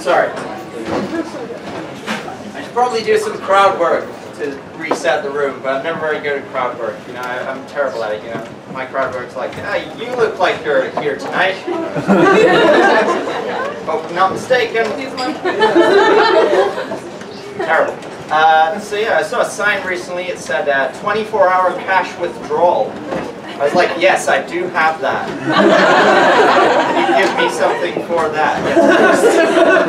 Sorry. I should probably do some crowd work to reset the room, but I'm never very good at crowd work. You know, I, I'm terrible at it. You know, my crowd work's like, ah, you look like you're here tonight. Hope I'm not mistaken. Terrible. Uh, so yeah, I saw a sign recently. It said uh, 24-hour cash withdrawal. I was like, yes, I do have that. Can you give me something for that?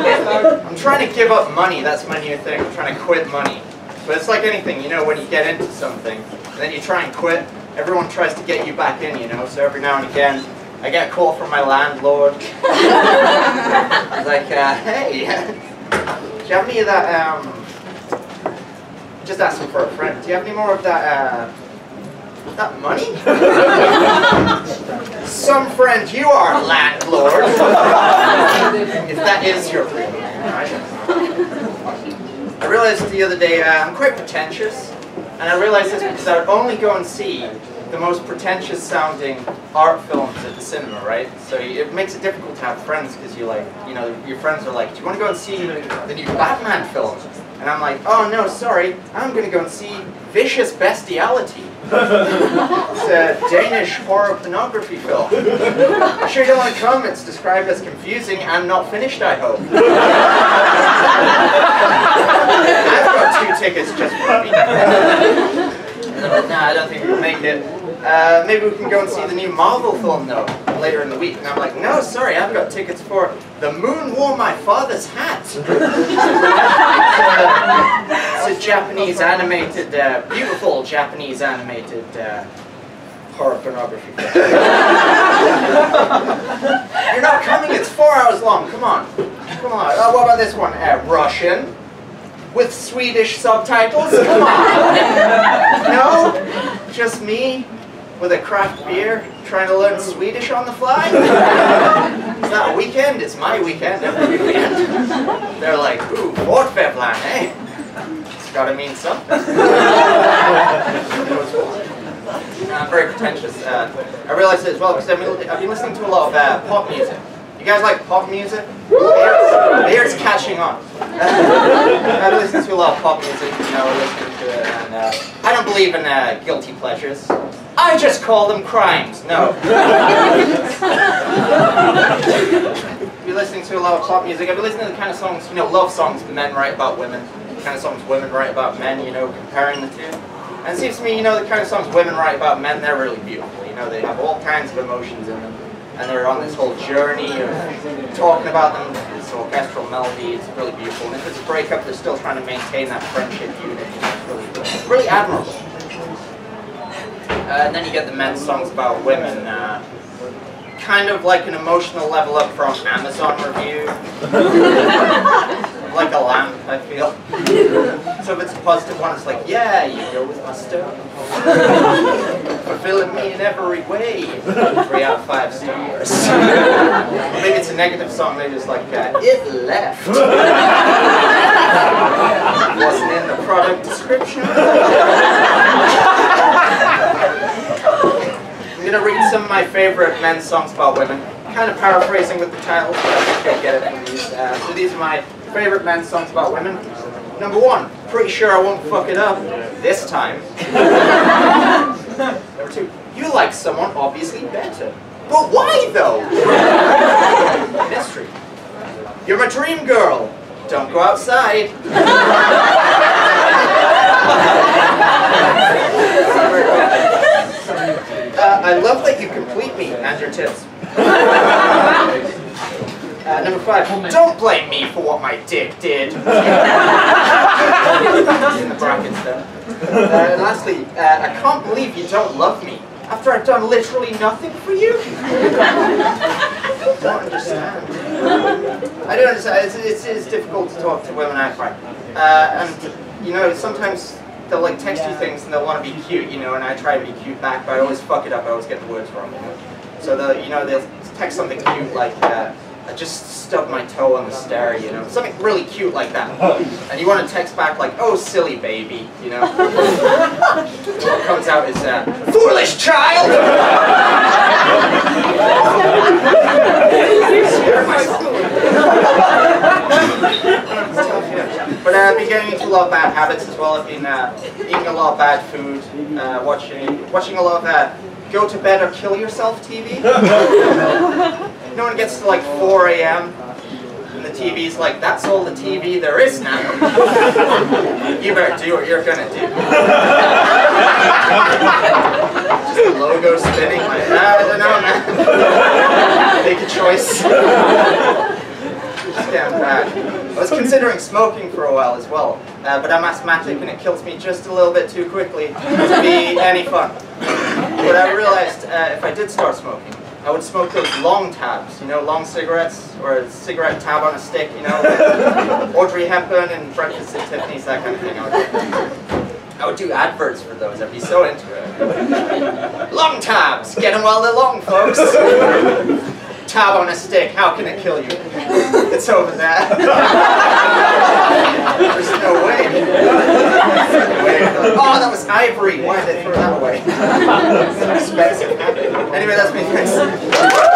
Yes, I'm trying to give up money. That's my new thing. I'm trying to quit money. But it's like anything, you know, when you get into something, and then you try and quit, everyone tries to get you back in, you know, so every now and again, I get a call from my landlord. I was like, uh, hey, do you have any of that, um, just asking for a friend, do you have any more of that, uh, that money? Some friend you are, landlord. if that is your I realized the other day, uh, I'm quite pretentious, and I realized this because I would only go and see the most pretentious sounding art films at the cinema, right? So it makes it difficult to have friends because you like, you know, your friends are like, do you want to go and see the new Batman film? And I'm like, oh no, sorry, I'm going to go and see Vicious Bestiality. It's a Danish horror pornography film. I'm sure you don't want it's described as confusing and not finished, I hope. I've got two tickets just for me. no, I don't think we'll make it. Uh, maybe we can go and see the new Marvel film though, later in the week. And I'm like, no, sorry, I've got tickets for The Moon Wore My Father's Hat. it's, uh, it's a Japanese animated, uh, beautiful Japanese animated uh, horror pornography. You're not coming, it's four hours long, come on. Come on. Oh, what about this one? Uh, Russian with Swedish subtitles? Come on. No? Just me with a craft beer trying to learn Swedish on the fly? it's not a weekend, it's my weekend every weekend. They're like, ooh, Vårtfevlan, eh? It's gotta mean something. I'm very pretentious. Uh, I realized it as well because I've been, listening to a lot of uh, pop music. You guys like pop music? Beer's catching on. I've listened to a lot of pop music, you know, listening to it, and uh, I don't believe in uh, guilty pleasures. I just call them crimes. No. I've been listening to a lot of pop music. I've been listening to the kind of songs, you know, love songs men write about women. The kind of songs women write about men, you know, comparing the two. And it seems to me, you know, the kind of songs women write about men, they're really beautiful. You know, they have all kinds of emotions in them and they're on this whole journey of talking about them, this orchestral melody, it's really beautiful. And if it's a breakup, they're still trying to maintain that friendship unit. It's really, really admirable. Uh, and then you get the men's songs about women. Uh, kind of like an emotional level up from Amazon review. like a lamp, I feel. so if it's a positive one, it's like, yeah, you go with my stuff. Fulfilling me in every way. Three out of five stars. maybe it's a negative song, maybe it's like, uh, it left. Wasn't in the product description. I'm gonna read some of my favorite men's songs about women. Kind of paraphrasing with the titles, but I think get it from these. Uh, so these are my favorite men's songs about women. Number one, pretty sure I won't fuck it up this time. Number two, you like someone obviously better. But why though? Mystery. You're my dream girl. Don't go outside. Uh, I love that you complete me and your tits. Uh, number five, don't blame me for what my dick did. In the brackets there. Uh, lastly, uh, I can't believe you don't love me after I've done literally nothing for you. I don't understand. I don't understand. It's, it's, it's difficult to talk to women, I find. Uh, and, you know, sometimes they'll like text you things and they'll want to be cute, you know, and I try to be cute back, but I always fuck it up. I always get the words wrong, you know. So they'll, you know, they'll text something cute like, uh, I just stubbed my toe on the stair, you know, something really cute like that. And you want to text back like, oh, silly baby, you know. what comes out is, uh, foolish child! But uh, been getting into a lot of bad habits as well. I've been uh, eating a lot of bad food, uh, watching watching a lot of uh, go to bed or kill yourself TV. no one gets to like 4 a.m. and the TV's like, that's all the TV there is now. you better do what you're gonna do. Just the logo spinning, like, I don't know, man. Make a choice. Just damn bad. I was considering smoking for a while as well, uh, but I'm asthmatic and it kills me just a little bit too quickly to be any fun. But I realized uh, if I did start smoking, I would smoke those long tabs, you know, long cigarettes, or a cigarette tab on a stick, you know, like Audrey Hepburn and Breakfast at Tiffany's, that kind of thing. I would, do. I would do adverts for those, I'd be so into it. Long tabs, get them while they're long, folks. Tab on a stick, how can it kill you? It's over there. There's no way. Oh, that was ivory. Why did they throw that away? It's an expensive habit. Anyway, that's me. Thanks.